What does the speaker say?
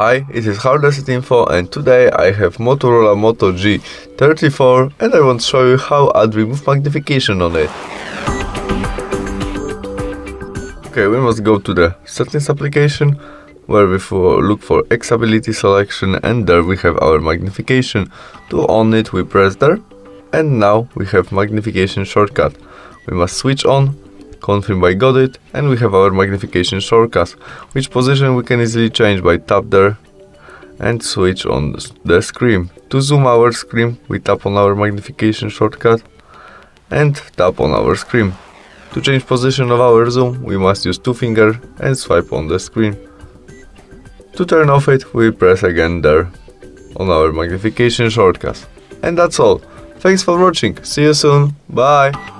Hi, it is HardReset Info and today I have Motorola Moto G34 and I want to show you how add remove magnification on it. Okay, we must go to the settings application where we look for accessibility selection and there we have our magnification. To on it we press there and now we have magnification shortcut. We must switch on confirm by got it and we have our magnification shortcut which position we can easily change by tap there and switch on the screen. To zoom our screen we tap on our magnification shortcut and tap on our screen. To change position of our zoom we must use two finger and swipe on the screen. To turn off it we press again there on our magnification shortcut. And that's all. Thanks for watching, see you soon, bye!